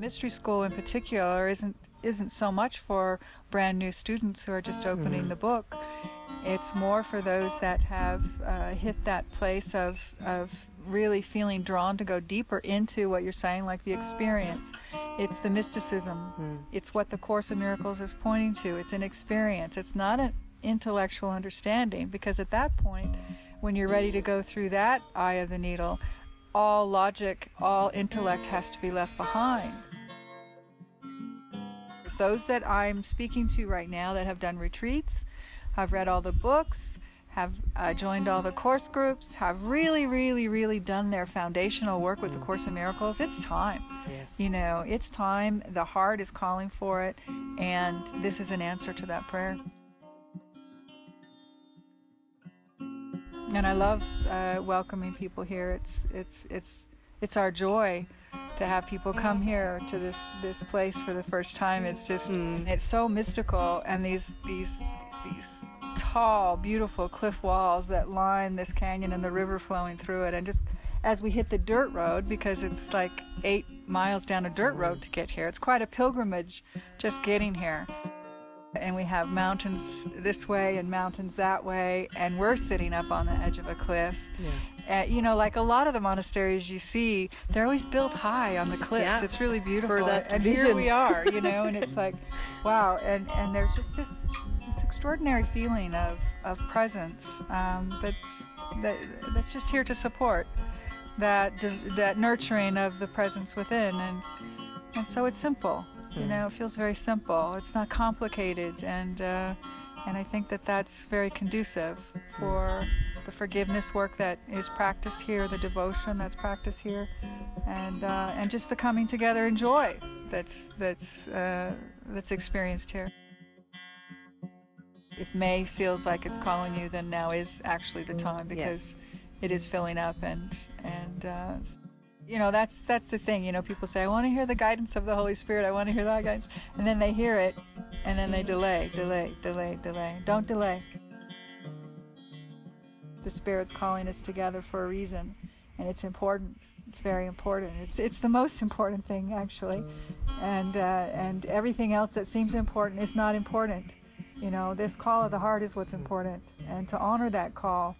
mystery school in particular isn't isn't so much for brand new students who are just opening the book. It's more for those that have uh, hit that place of of really feeling drawn to go deeper into what you're saying, like the experience. It's the mysticism. It's what the Course of Miracles is pointing to. It's an experience. It's not an intellectual understanding because at that point, when you're ready to go through that eye of the needle, all logic, all intellect has to be left behind. Those that I'm speaking to right now that have done retreats, have read all the books, have uh, joined all the course groups, have really, really, really done their foundational work with the Course of Miracles. It's time. Yes. You know, it's time. The heart is calling for it, and this is an answer to that prayer. And I love uh, welcoming people here. It's it's it's it's our joy to have people come here to this this place for the first time. It's just mm. it's so mystical, and these these these tall, beautiful cliff walls that line this canyon and the river flowing through it, and just as we hit the dirt road, because it's like eight miles down a dirt road to get here. It's quite a pilgrimage just getting here and we have mountains this way and mountains that way, and we're sitting up on the edge of a cliff. Yeah. Uh, you know, like a lot of the monasteries you see, they're always built high on the cliffs. Yeah. It's really beautiful. and here we are, you know, and it's like, wow. And and there's just this this extraordinary feeling of of presence um, that's that that's just here to support that that nurturing of the presence within, and and so it's simple. You know, it feels very simple. It's not complicated, and uh, and I think that that's very conducive for the forgiveness work that is practiced here, the devotion that's practiced here, and uh, and just the coming together in joy that's that's uh, that's experienced here. If May feels like it's calling you, then now is actually the time because it is filling up and and uh, you know that's that's the thing you know people say i want to hear the guidance of the holy spirit i want to hear that guidance and then they hear it and then they delay delay delay delay don't delay. The spirit's calling us together for a reason and it's important it's very important it's it's the most important thing actually and uh, and everything else that seems important is not important you know this call of the heart is what's important and to honor that call